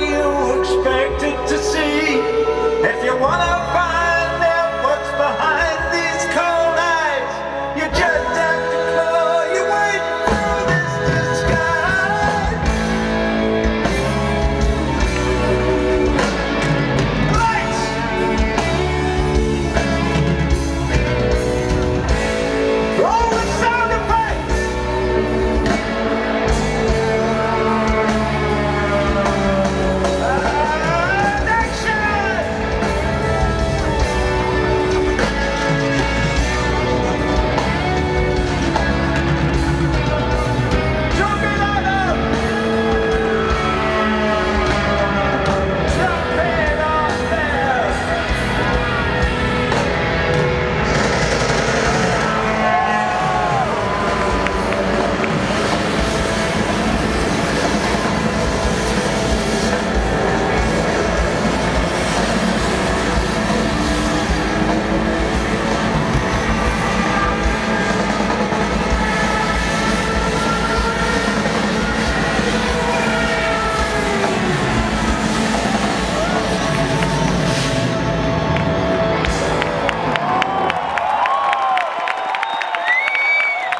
you expected to see. If you wanna